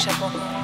什么？